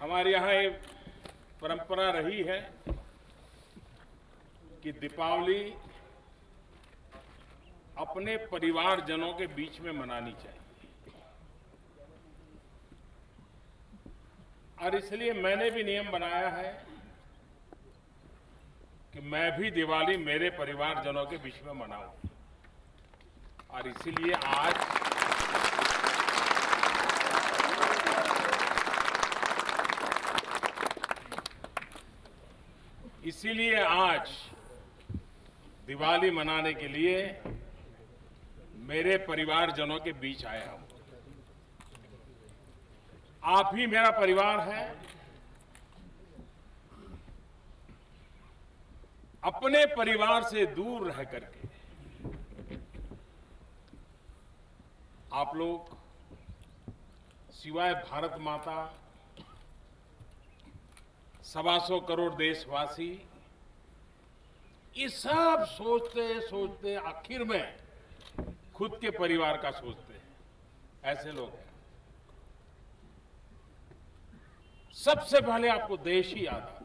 हमारे यहाँ एक परंपरा रही है कि दीपावली अपने परिवारजनों के बीच में मनानी चाहिए। और इसलिए मैंने भी नियम बनाया है कि मैं भी दिवाली मेरे परिवारजनों के बीच में मनाऊं। और इसीलिए आज इसीलिए आज दिवाली मनाने के लिए मेरे परिवारजनों के बीच आया हूँ। आप ही मेरा परिवार है। अपने परिवार से दूर रह करके आप लोग सिवाय भारत माता सवा सौ करोड़ देशवासी ये सब सोचते सोचते, आखिर में खुद के परिवार का सोचते हैं। ऐसे लोग हैं। सबसे पहले आपको देश ही याद आता